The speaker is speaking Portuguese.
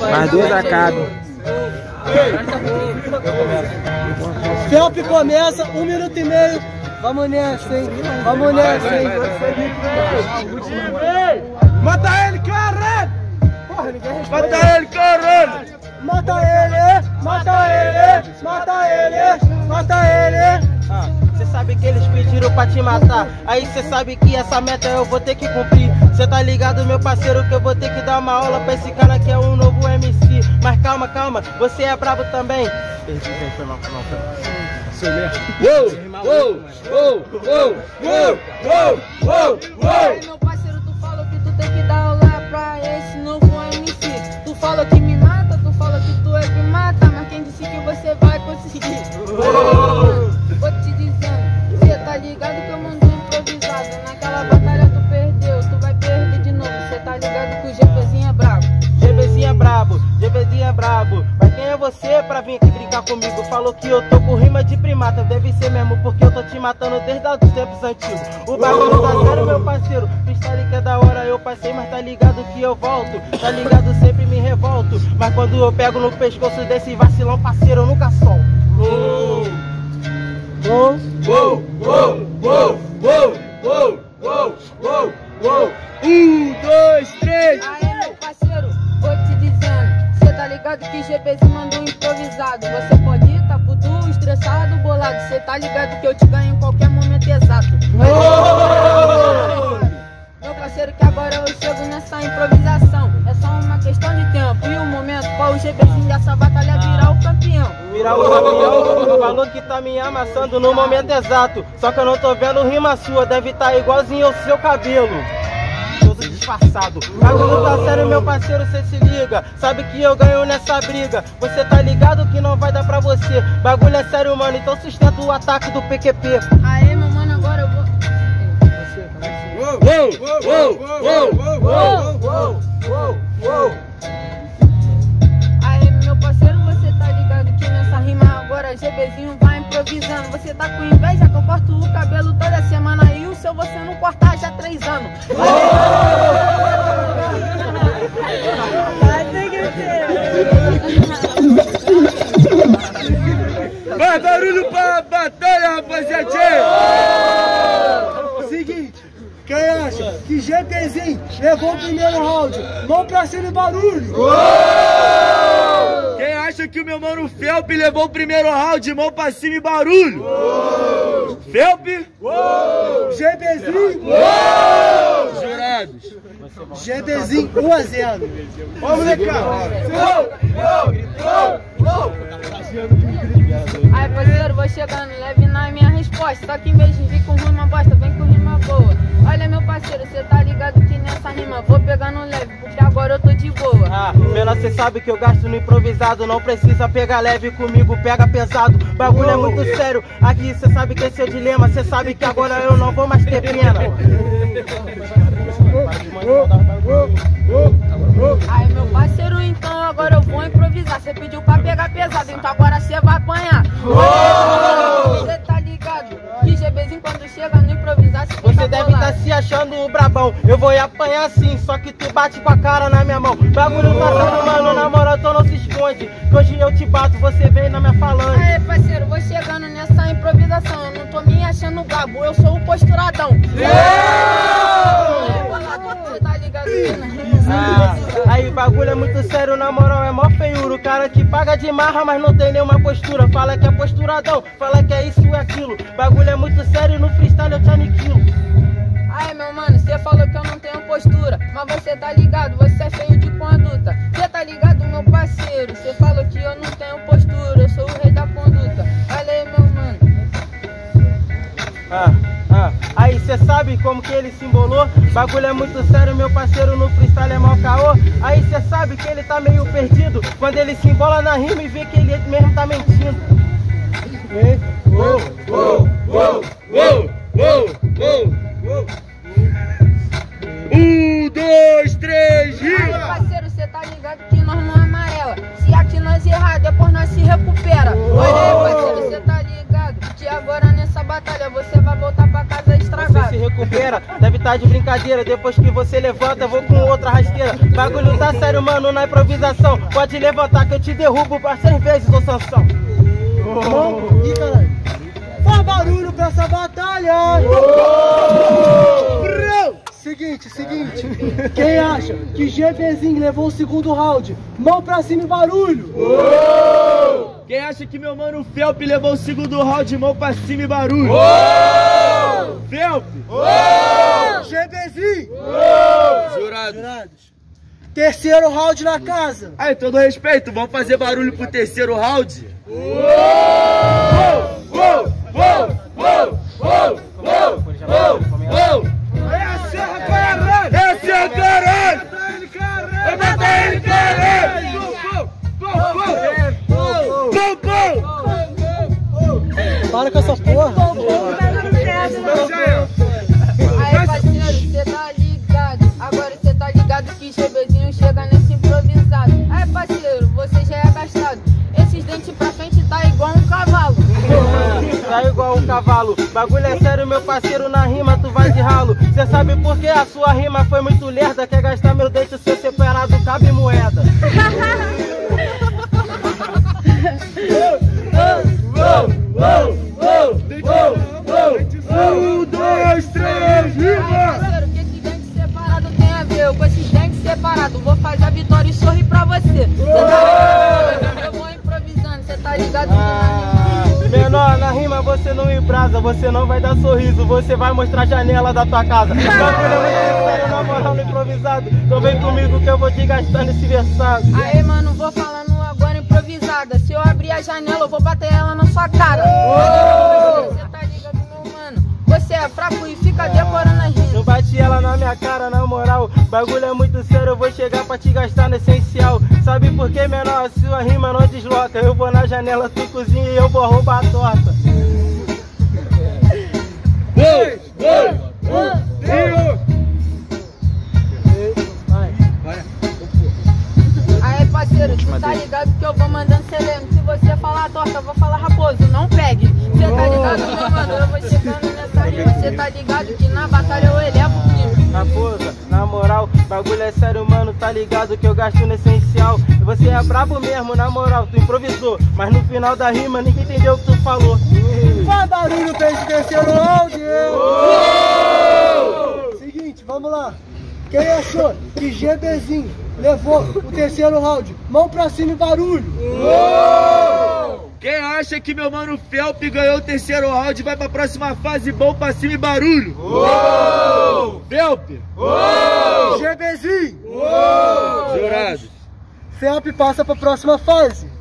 Mais dois acabam. Felp começa, um minuto e meio. Vamos nessa, hein? Vamos nessa, hein? Mata ele, caralho! Porra, ninguém responde. Mata ele, caralho! Mata ele, mata ele, mata ele, mata ele. Sabe que eles pediram pra te matar. Aí cê sabe que essa meta eu vou ter que cumprir. Cê tá ligado, meu parceiro, que eu vou ter que dar uma aula pra esse cara que é um novo MC. Mas calma, calma, você é brabo também. Foi mal, foi mal, foi mal. Uou, uou, uou, uou, uou, uou, uou, uou! Brabo, GBzinho é brabo. Mas quem é você pra vir aqui brincar comigo? Falou que eu tô com rima de primata. Deve ser mesmo, porque eu tô te matando desde os tempos antigos. O bagulho tá sério, meu parceiro. Freestyle que é da hora, eu passei, mas tá ligado que eu volto. Tá ligado, sempre me revolto. Mas quando eu pego no pescoço desse vacilão, parceiro, eu nunca solto. Uou, uou, uou, uou, uou, uou, uou, uou! Um, três! Ligado que GPzinho mandou improvisado. Você pode ir, tá puto, estressado, bolado. Cê tá ligado que eu te ganho em qualquer momento exato. Meu parceiro, que agora eu chego nessa improvisação. É só uma questão de tempo e o momento pra o GPzinho dessa batalha virar o campeão. Virar o campeão, falou que tá me amassando no momento exato. Só que eu não tô vendo rima sua, deve tá igualzinho ao seu cabelo. Todo disfarçado. Bagulho tá sério, meu parceiro, cê se liga. Sabe que eu ganho nessa briga. Você tá ligado que não vai dar pra você. Bagulho é sério, mano, então sustenta o ataque do PQP. Aê, meu mano, agora eu vou. Uou, uou, uou, uou, uou, uou, uou! Aê, meu parceiro, você tá ligado que nessa rima agora GBzinho vai improvisando. Você tá com inveja que eu corto o cabelo toda semana e o seu você não cortar já há três anos. Faz barulho pra batalha, rapaziadinha! Seguinte, quem acha que GPzinho levou o primeiro round? Mão pra cima e barulho! Acha que o meu mano Felp levou o primeiro round, mão pra cima e barulho? Felp? GPzinho, Jurados. GPzinho 1 a 0. Vamos, molecada! Aí, parceiro, vou chegando, leve na minha resposta. Só que em vez de vir com rima bosta, vem com rima boa. Olha, meu parceiro, cê tá ligado que nessa rima vou pegando leve, Ah, menor, cê sabe que eu gasto no improvisado. Não precisa pegar leve comigo, pega pesado. Bagulho é muito sério. Aqui cê sabe que esse é o dilema. Cê sabe que agora eu não vou mais ter pena. Aí, meu parceiro, então agora eu vou improvisar. Cê pediu pra pegar pesado, então agora cê vai apanhar. Cê tá ligado que GBzinho quando chega no improvisar, cê Você deve estar se achando o Eu vou apanhar sim, só que tu bate com a cara na minha mão. Bagulho tá sendo, mano, na moral, então não se esconde. Que hoje eu te bato, você vem na minha falange. Aí, parceiro, vou chegando nessa improvisação. Eu não tô me achando gabo, eu sou o posturadão. Bolado, tá ligado na Ah, aí bagulho é muito sério, na moral é mó feiuro. O cara que paga de marra, mas não tem nenhuma postura. Fala que é posturadão, fala que é isso e aquilo. Bagulho é muito sério, no freestyle eu te aniquilo. Aí, meu mano, cê falou que eu não tenho postura, mas você tá ligado, você é feio de conduta. Cê tá ligado, meu parceiro? Cê falou que eu não tenho postura, eu sou o rei da conduta. Olha aí, meu mano. Ah, ah. Aí cê sabe como que ele se embolou? Bagulho é muito sério, meu parceiro no freestyle é mal caô. Aí cê sabe que ele tá meio perdido quando ele se embola na rima e vê que ele mesmo tá mentindo. Uou, uou, uou, uou, uou, uou, uou! Dois, três, Aí, rima! parceiro, cê tá ligado que nós não amarela. Se aqui nós errar, depois nós se recupera. Olha aí, parceiro, cê tá ligado que agora nessa batalha você vai voltar pra casa Você estragado. se recupera, deve tá de brincadeira. Depois que você levanta, vou com outra rasteira. Bagulho tá sério, mano, na improvisação. Pode levantar que eu te derrubo pra seis vezes, ô Sansão. Mão. Ih, caralho. Faz barulho pra essa batalha! Brau! Seguinte, seguinte. Quem acha que GBzinho levou o segundo round? Mão pra cima e barulho! Quem acha que meu mano Felp levou o segundo round, mão pra cima e barulho? Felp! GBzinho! Jurado! Jurados. Terceiro round na casa. Aí, todo respeito, vamos fazer barulho pro terceiro round? É Para com essa porra. Aí, parceiro, cê tá ligado. Agora cê tá ligado que GBzinho chega nesse improvisado. Aí, parceiro, você já é gastado. Esses dentes pra frente tá igual um cavalo. Tá igual um cavalo. Bagulho é sério, meu parceiro, na rima tu vai de ralo. Cê sabe por que a sua rima foi muito lerda? Quer gastar meu dente, o seu separado cabe moeda. Um, dois, três, Aí, rima! parceiro, o que esses dentes separados tem a ver? Eu com esses dentes separados vou fazer a vitória e sorrir pra você. Cê tá ligado? Eu vou improvisando, cê tá ligado Ah, menor, na rima você não embrasa, você não vai dar sorriso, você vai mostrar a janela da tua casa. Sério, na moral, no improvisado. Então vem comigo que eu vou te gastar nesse versado. Aê, mano, vou agora Se eu abrir a janela, eu vou bater ela na sua cara. Você tá ligado, meu mano? Você é fraco e fica decorando as Não rimas. bate ela na minha cara, na moral. Bagulho é muito sério, eu vou chegar pra te gastar no essencial. Sabe por que, menor? A sua rima não desloca. Eu vou na janela, tu cozinha e eu vou roubar a torta. Dois, dois, um, trio! Parceiro, tu tá ligado que eu vou mandando sereno. Se você falar torta, eu vou falar raposo. Não pegue. Você tá ligado, meu mano? Eu vou chegando nessa rima. Você tá ligado que na batalha eu elevo o clima. Raposa, na moral, bagulho é sério, mano, tá ligado que eu gasto no essencial. E Você é brabo mesmo, na moral, tu improvisou. Mas no final da rima ninguém entendeu o que tu falou. Faz barulho pra esse terceiro round. Seguinte, vamos lá. Quem achou que GBzinho levou o terceiro round? Mão pra cima e barulho. Quem acha que meu mano Felp ganhou o terceiro round vai pra próxima fase, bom pra cima e barulho? Felp! GBzinho. Jurado! Felp passa pra próxima fase.